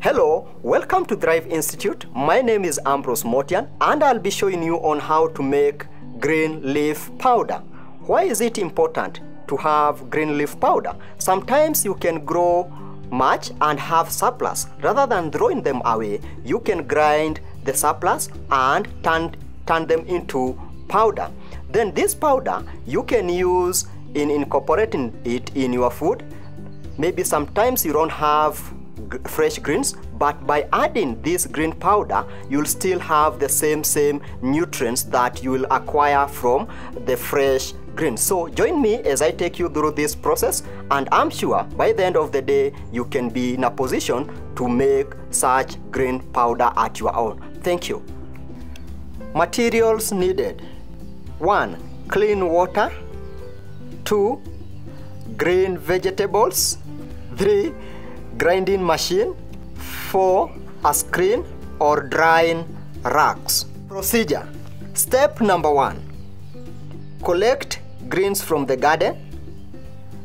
Hello, welcome to Thrive Institute. My name is Ambrose Motian and I'll be showing you on how to make green leaf powder. Why is it important to have green leaf powder? Sometimes you can grow much and have surplus. Rather than throwing them away, you can grind the surplus and turn, turn them into powder. Then this powder you can use in incorporating it in your food. Maybe sometimes you don't have fresh greens but by adding this green powder you'll still have the same same nutrients that you will acquire from the fresh greens. So join me as i take you through this process and i'm sure by the end of the day you can be in a position to make such green powder at your own. Thank you. Materials needed. 1 clean water. 2 green vegetables. 3 grinding machine, 4. A screen or drying racks. Procedure Step number 1 Collect greens from the garden.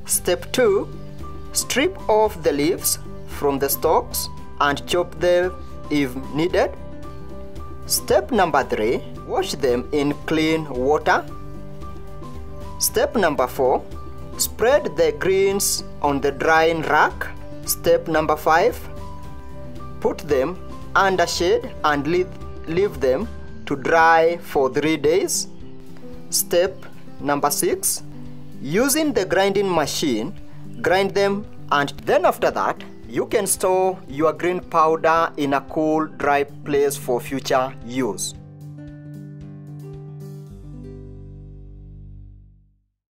Step 2 Strip off the leaves from the stalks and chop them if needed. Step number 3 Wash them in clean water. Step number 4 Spread the greens on the drying rack Step number 5 Put them under shade and leave, leave them to dry for 3 days. Step number 6 Using the grinding machine, grind them and then after that, you can store your green powder in a cool, dry place for future use.